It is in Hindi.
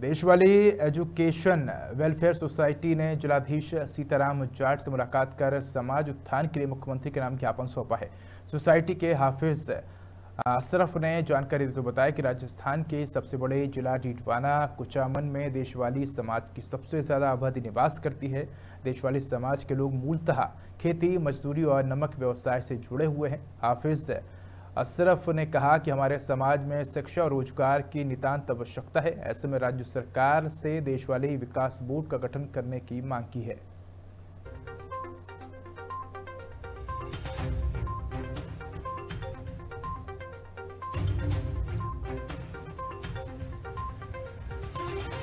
देशवाली एजुकेशन वेलफेयर सोसाइटी ने जिलाधीश सीताराम जाट से मुलाकात कर समाज उत्थान के लिए मुख्यमंत्री के नाम ज्ञापन सौंपा है। सोसाइटी के हाफिज अशरफ ने जानकारी देते हुए बताया कि राजस्थान के सबसे बड़े जिला डीडवाना कुचामन में देशवाली समाज की सबसे ज़्यादा आबादी निवास करती है। देशवाली समाज के लोग मूलतः खेती, मजदूरी और नमक व्यवसाय से जुड़े हुए हैं। हाफिज अशरफ ने कहा कि हमारे समाज में शिक्षा और रोज़गार की नितांत आवश्यकता है। ऐसे में राज्य सरकार से देशवाली विकास बोर्ड का गठन करने की मांग की है।